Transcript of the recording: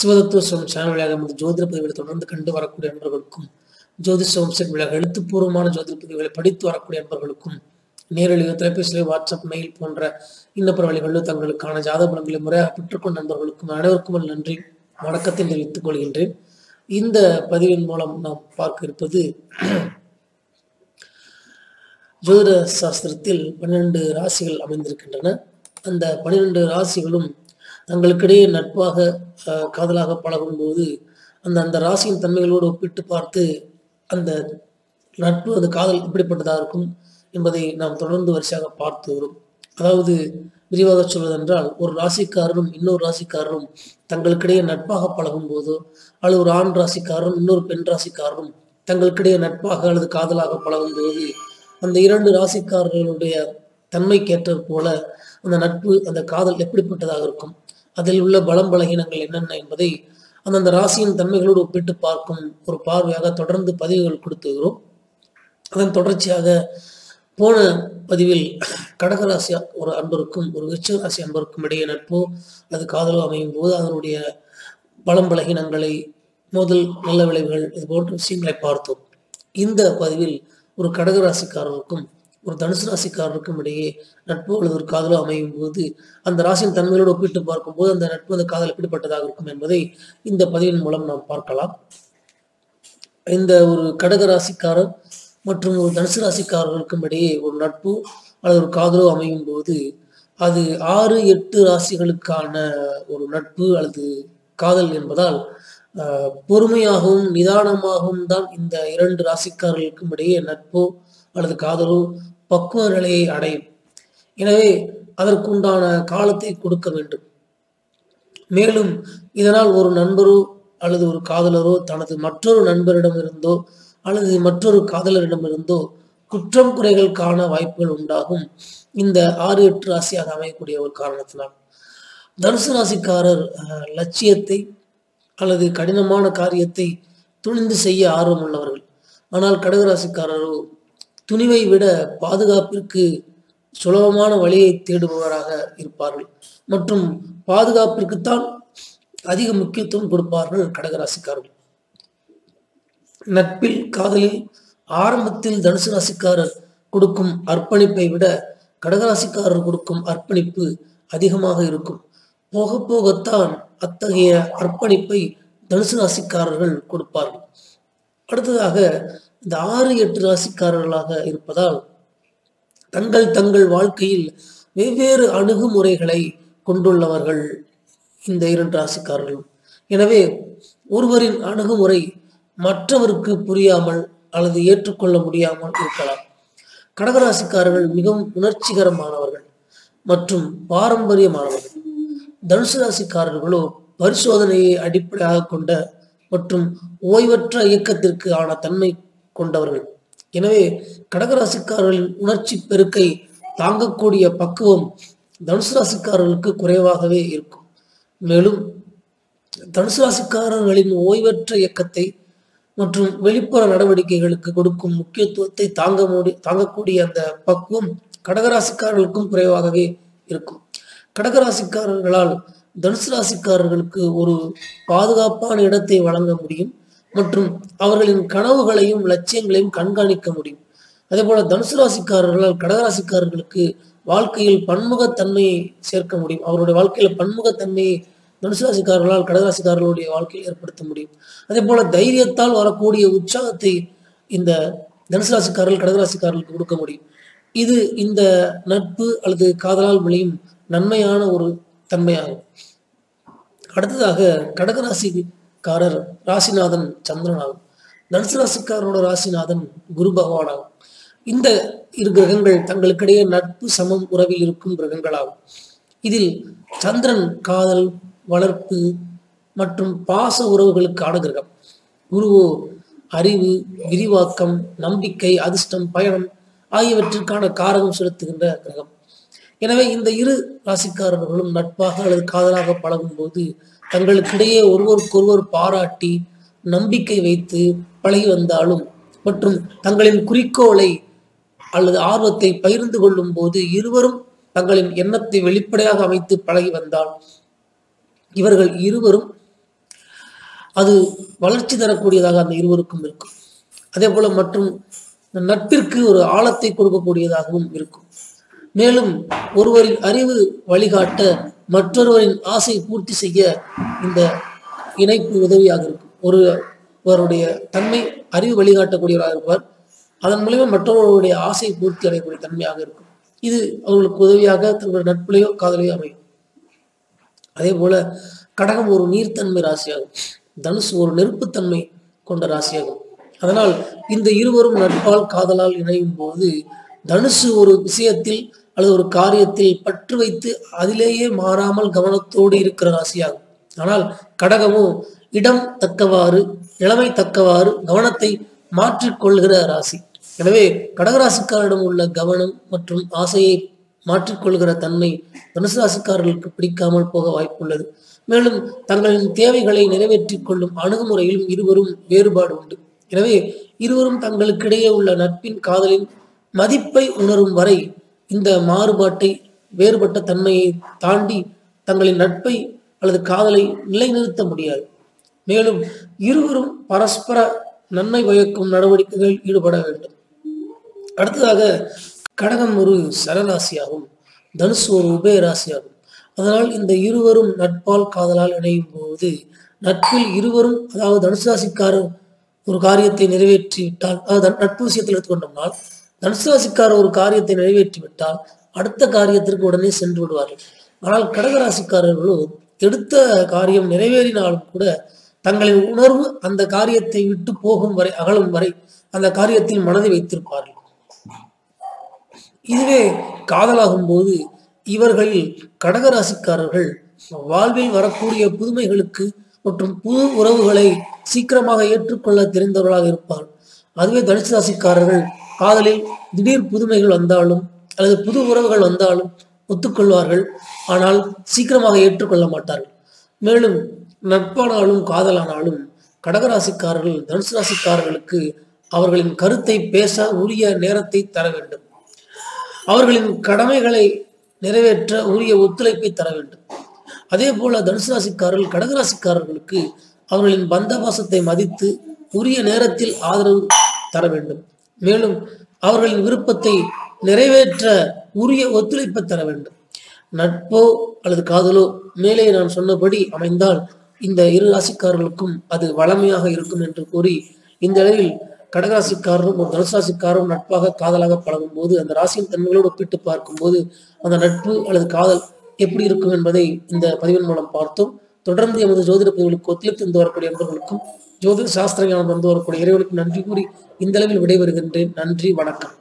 சிவதத்துவ channel வழியாக நமது ஜோதிட பதிவுகளை தொடர்ந்து கண்டு வரக்கூடிய நண்பர்களுக்கும் ஜோதிஷ வம்சட் வழியாக எழுத்துப்பூர்வமான ஜோதிட பதிவுகளை படித்து வரக்கூடிய நண்பர்களுக்கும் நேரடியோ தொலைபேசியிலோ வாட்ஸ்அப் மெயில் போன்ற இன்னப்புற வழிகளிலோ தங்களுக்கான ஜாத பலன்களை முறையாக பெற்றுக்கொண்ட நண்பர்களுக்கும் அனைவருக்கும் நன்றி. வணக்கத்தை தெரிவித்துக் கொள்கின்றேன். இந்த பதிவின் மூலம் நாம் பார்க்க இருப்பது ஜோதிட சாஸ்திரத்தில் பன்னிரண்டு ராசிகள் அமைந்திருக்கின்றன. அந்த பன்னிரண்டு ராசிகளும் தங்களுக்கிடையே நட்பாக காதலாக பழகும்போது அந்த அந்த ராசியின் தன்மைகளோடு ஒப்பிட்டு பார்த்து அந்த நட்பு அந்த காதல் எப்படிப்பட்டதாக இருக்கும் என்பதை நாம் தொடர்ந்து வரிசையாக பார்த்து வரும். அதாவது விரிவாக சொல்வதென்றால் ஒரு ராசிக்காரரும் இன்னொரு ராசிக்காரரும் தங்களுக்கிடையே நட்பாக பழகும் போதோ அல்லது ஒரு ஆண் ராசிக்காரரும் இன்னொரு பெண் ராசிக்காரரும் தங்களுக்கிடையே நட்பாக அல்லது காதலாக பழகும் போது அந்த இரண்டு ராசிக்காரர்களுடைய தன்மைக்கேற்ற போல அந்த நட்பு அந்த காதல் எப்படிப்பட்டதாக இருக்கும்? அதில் உள்ள பலம் பலகீனங்கள் என்னென்ன என்பதை அந்தந்த ராசியின் தன்மைகளோடு ஒப்பிட்டு பார்க்கும் ஒரு பார்வையாக தொடர்ந்து பதிவுகள் கொடுத்துகிறோம் அதன் தொடர்ச்சியாக போன பதிவில் கடகராசி ஒரு அன்பருக்கும் ஒரு விருச்சிக ராசி அன்பருக்கும் இடையே நட்போ அது காதலோ அமையும் போது அதனுடைய பலம் பலகீனங்களை மோதல் நல்ல விளைவுகள் இது போன்ற விஷயங்களை பார்த்தோம். இந்த பதிவில் ஒரு கடகராசிக்காரருக்கும் ஒரு தனுசு ராசிக்காரருக்கும் இடையே நட்பு அல்லது ஒரு காதலோ அமையும் போது அந்த ராசியின் தன்மையோடு ஒப்பிட்டு பார்க்கும்போது அந்த நட்பு அந்த காதல் எப்படிப்பட்டதாக இருக்கும் என்பதை இந்த பதிவின் மூலம் நாம் பார்க்கலாம். இந்த ஒரு கடக ராசிக்காரர் மற்றும் ஒரு தனுசு ராசிக்காரர்களுக்கும் இடையே ஒரு நட்பு அல்லது ஒரு காதலோ அமையும் போது அது ஆறு எட்டு ராசிகளுக்கான ஒரு நட்பு அல்லது காதல் என்பதால் ஆஹ், பொறுமையாகவும் நிதானமாகவும் தான் இந்த இரண்டு ராசிக்காரர்களுக்கும் இடையே நட்போ அல்லது காதலோ பக்குவ நிலையை அடையும். எனவே அதற்குண்டான காலத்தை கொடுக்க வேண்டும். மேலும் இதனால் ஒரு நண்பரோ அல்லது ஒரு காதலரோ தனது மற்றொரு நண்பரிடமிருந்தோ அல்லது மற்றொரு காதலரிடமிருந்தோ குற்றம் குறைகள் காண வாய்ப்புகள் உண்டாகும். இந்த ஆறு எட்டு ராசியாக அமையக்கூடிய ஒரு காரணத்தினால். தனுசு ராசிக்காரர் அஹ், லட்சியத்தை அல்லது கடினமான காரியத்தை துணிந்து செய்ய ஆர்வம் உள்ளவர்கள். ஆனால் கடகராசிக்காரரோ துணிவை விட பாதுகாப்பிற்கு சுலபமான வழியை தேடுபவராக இருப்பார்கள். மற்றும் பாதுகாப்பிற்குத்தான் அதிக முக்கியத்துவம் கொடுப்பார்கள் கடகராசிக்காரர்கள். நட்பில் காதலில் ஆரம்பத்தில் தனுசு ராசிக்காரர் கொடுக்கும் அர்ப்பணிப்பை விட கடகராசிக்காரர் கொடுக்கும் அர்ப்பணிப்பு அதிகமாக இருக்கும். போக போகத்தான் அத்தகைய அர்ப்பணிப்பை தனுசு ராசிக்காரர்கள் கொடுப்பார்கள். அடுத்ததாக இந்த ஆறு எட்டு ராசிக்காரர்களாக இருப்பதால் தங்கள் தங்கள் வாழ்க்கையில் வெவ்வேறு அணுகுமுறைகளை கொண்டுள்ளவர்கள் இந்த இரண்டு ராசிக்காரர்களும். எனவே ஒருவரின் அணுகுமுறை மற்றவருக்கு புரியாமல் அல்லது ஏற்றுக்கொள்ள முடியாமல் இருக்கலாம். கடகராசிக்காரர்கள் மிகவும் உணர்ச்சிகரமானவர்கள் மற்றும் பாரம்பரியமானவர்கள். தனுசு ராசிக்காரர்களோ பரிசோதனையை அடிப்படையாக கொண்ட மற்றும் ஓய்வற்ற இயக்கத்திற்கு ஆன தன்மை கொண்டவர்கள். எனவே கடகராசிக்காரர்களின் உணர்ச்சி பெருக்கை தாங்கக்கூடிய பக்குவம் தனுசு ராசிக்காரர்களுக்கு குறைவாகவே இருக்கும். மேலும் தனுசு ராசிக்காரர்களின் ஓய்வற்ற இயக்கத்தை மற்றும் வெளிப்புற நடவடிக்கைகளுக்கு கொடுக்கும் முக்கியத்துவத்தை தாங்க முடி தாங்கக்கூடிய அந்த பக்குவம் கடகராசிக்காரர்களுக்கும் குறைவாகவே இருக்கும். கடகராசிக்காரர்களால் தனுசு ராசிக்காரர்களுக்கு ஒரு பாதுகாப்பான இடத்தை வழங்க முடியும். மற்றும் அவர்களின் கனவுகளையும் லட்சியங்களையும் கண்காணிக்க முடியும். அதே போல தனுசு ராசிக்காரர்களால் கடகராசிக்காரர்களுக்கு வாழ்க்கையில் பன்முகத்தன்மையை சேர்க்க முடியும். அவருடைய வாழ்க்கையில பன்முகத்தன்மையை தனுசு ராசிக்காரர்களால் கடகராசிக்காரர்களுடைய வாழ்க்கையில் ஏற்படுத்த முடியும். அதே போல தைரியத்தால் வரக்கூடிய உற்சாகத்தை இந்த தனுசு ராசிக்காரர்கள் கடகராசிக்காரர்களுக்கு கொடுக்க முடியும். இது இந்த நட்பு அல்லது காதலால் விளையும் நன்மையான ஒரு தன்மையாகும். அடுத்ததாக கடகராசி காரர் ராசிநாதன் சந்திரன் ஆகும் தனுசு ராசிநாதன் குரு பகவான் ஆகும் இந்த இரு கிரகங்கள் தங்களுக்கிடையே நட்பு சமம் உறவில் இருக்கும் கிரகங்களாகும். இதில் சந்திரன் காதல் வளர்ப்பு மற்றும் பாச உறவுகளுக்கான கிரகம். குருவோ அறிவு விரிவாக்கம் நம்பிக்கை அதிர்ஷ்டம் பயணம் ஆகியவற்றிற்கான காரகம் செலுத்துகின்ற கிரகம். எனவே இந்த இரு ராசிக்காரர்களும் நட்பாக அல்லது காதலாக பழகும் போது தங்களுக்கிடையே ஒருவருக்கொருவர் பாராட்டி நம்பிக்கை வைத்து பழகி வந்தாலும் மற்றும் தங்களின் குறிக்கோளை அல்லது ஆர்வத்தை பகிர்ந்து கொள்ளும் போது இருவரும் தங்களின் எண்ணத்தை வெளிப்படையாக அமைத்து பழகி வந்தால் இவர்கள் இருவரும் அது வளர்ச்சி தரக்கூடியதாக அந்த இருவருக்கும் இருக்கும். அதே போல மற்றும் நட்பிற்கு ஒரு ஆழத்தை கொடுக்கக்கூடியதாகவும் இருக்கும். மேலும் ஒருவரின் அறிவு வழிகாட்ட மற்றொருவரின் ஆசை பூர்த்தி செய்ய இந்த இணைப்பு உதவியாக இருக்கும். ஒருவருடைய தன்மை அறிவு வழிகாட்டக்கூடியவராக இருப்பார் அதன் மூலிமா மற்றவர்களுடைய ஆசை பூர்த்தி அடையக்கூடிய தன்மையாக இருக்கும். இது அவர்களுக்கு உதவியாக தங்களுடைய நட்புலையோ காதலையோ அமையும். அதே போல கடகம் ஒரு நீர்த்தன்மை ராசியாகும். தனுசு ஒரு நெருப்புத்தன்மை கொண்ட ராசியாகும். அதனால் இந்த இருவரும் நட்பால் காதலால் இணையும் போது தனுசு ஒரு விஷயத்தில் அல்லது ஒரு காரியத்தில் பற்று வைத்து அதிலேயே மாறாமல் கவனத்தோடு இருக்கிற ராசியாகும். ஆனால் கடகமோ இடம் தக்கவாறு நிலைமை தக்கவாறு கவனத்தை மாற்றிக்கொள்கிற ராசி. எனவே கடகராசிக்காரிடம் உள்ள கவனம் மற்றும் ஆசையை மாற்றிக்கொள்கிற தன்மை தனுசு ராசிக்காரர்களுக்கு பிடிக்காமல் போக வாய்ப்புள்ளது. மேலும் தங்களின் தேவைகளை நிறைவேற்றிக் கொள்ளும் அணுகுமுறையிலும் இருவரும் வேறுபாடு உண்டு. எனவே இருவரும் தங்களுக்கிடையே உள்ள நட்பின் காதலின் மதிப்பை உணரும் வரை இந்த மாறுபாட்டை வேறுபட்ட தன்மையை தாண்டி தங்களின் நட்பை அல்லது காதலை நிலைநிறுத்த முடியாது. மேலும் இருவரும் பரஸ்பர நன்மை பயக்கும் நடவடிக்கைகளில் ஈடுபட வேண்டும். அடுத்ததாக கடகம் ஒரு சரராசியாகும். தனுசு ஒரு உபயராசியாகும். அதனால் இந்த இருவரும் நட்பால் காதலால் இணையும் போது நட்பில் இருவரும் அதாவது தனுசு ராசிக்காரர் ஒரு காரியத்தை நிறைவேற்றி விட்டால் அதாவது நட்பு விஷயத்தில் எடுத்துக்கொண்டோம்னால் தனுசுராசிக்காரர் ஒரு காரியத்தை நிறைவேற்றி விட்டால் அடுத்த காரியத்திற்கு உடனே சென்று விடுவார்கள். ஆனால் கடகராசிக்காரர்களோ எடுத்த காரியம் நிறைவேறினாலும் கூட தங்களின் உணர்வு அந்த காரியத்தை விட்டு போகும் வரை அகலும் வரை அந்த காரியத்தில் மனதை வைத்திருப்பார்கள். இதுவே காதலாகும் போது இவர்களில் கடகராசிக்காரர்கள் வாழ்வில் வரக்கூடிய புதுமைகளுக்கு மற்றும் புது உறவுகளை சீக்கிரமாக ஏற்றுக்கொள்ள தெரிந்தவர்களாக இருப்பார் அதுவே தனுசு ராசிக்காரர்கள் காதலில் திடீர் புதுமைகள் வந்தாலும் அல்லது புது உறவுகள் வந்தாலும் ஒத்துக்கொள்வார்கள். ஆனால் சீக்கிரமாக ஏற்றுக்கொள்ள மாட்டார்கள். மேலும் நட்பானாலும் காதலானாலும் கடகராசிக்காரர்கள் தனுசு ராசிக்காரர்களுக்கு அவர்களின் கருத்தை பேச உரிய நேரத்தை தர வேண்டும். அவர்களின் கடமைகளை நிறைவேற்ற உரிய ஒத்துழைப்பை தர வேண்டும். அதே போல தனுசு ராசிக்காரர்கள் கடகராசிக்காரர்களுக்கு அவர்களின் பந்தவாசத்தை மதித்து உரிய நேரத்தில் ஆதரவு தர வேண்டும். மேலும் அவர்களின் விருப்பத்தை நிறைவேற்ற உரிய ஒத்துழைப்பை தர வேண்டும். நட்போ அல்லது காதலோ மேலே நான் சொன்னபடி அமைந்தால் இந்த இரு ராசிக்காரர்களுக்கும் அது வளமையாக இருக்கும் என்று கூறி இந்த அளவில் கடகராசிக்காரரும் ஒரு தனுசு ராசிக்காரரும் நட்பாக காதலாக பழகும் போது அந்த ராசியின் தன்மைகளோடு ஒப்பிட்டு பார்க்கும்போது அந்த நட்பு அல்லது காதல் எப்படி இருக்கும் என்பதை இந்த பதிவின் மூலம் பார்த்தோம். தொடர்ந்து எமது ஜோதிட பதிவுகளுக்கு ஒத்துழைத்து வரக்கூடிய நண்பர்களுக்கும் ஜோதிட சாஸ்திர ஞானம் தந்து வரக்கூடிய இறைவனுக்கு நன்றி கூறி இந்த அளவில் விடைபெறுகின்றேன். நன்றி வணக்கம்.